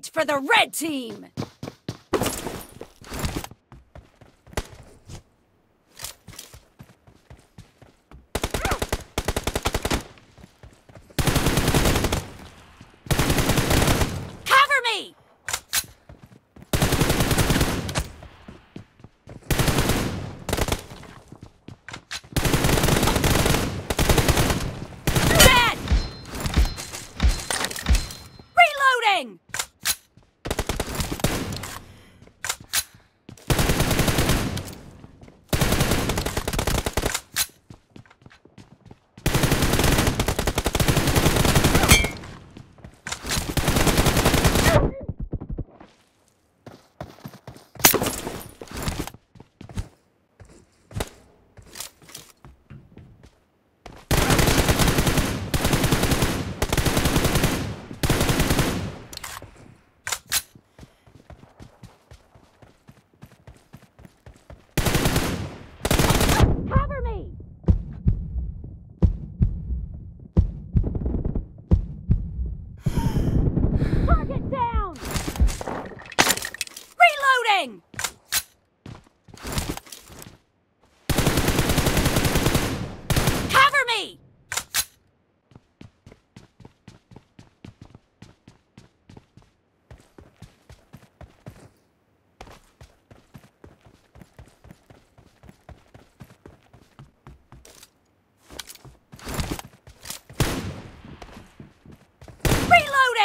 fight for the red team!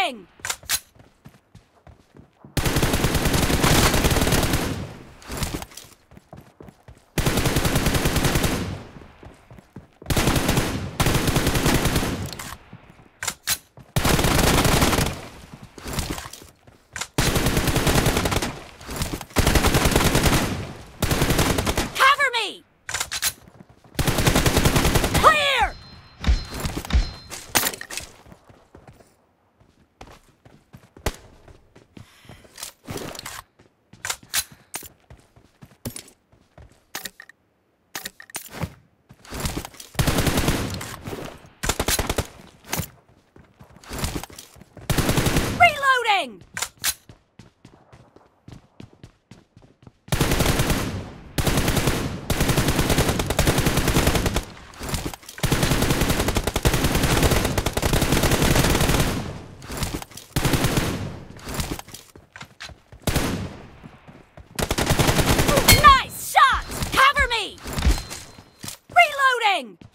thing! thing!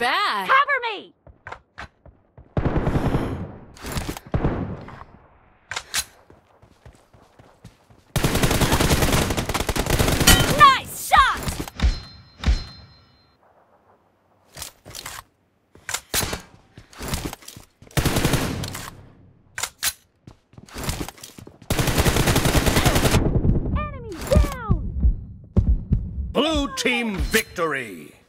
Bad. Cover me! Nice shot! Enemy down! Blue team victory.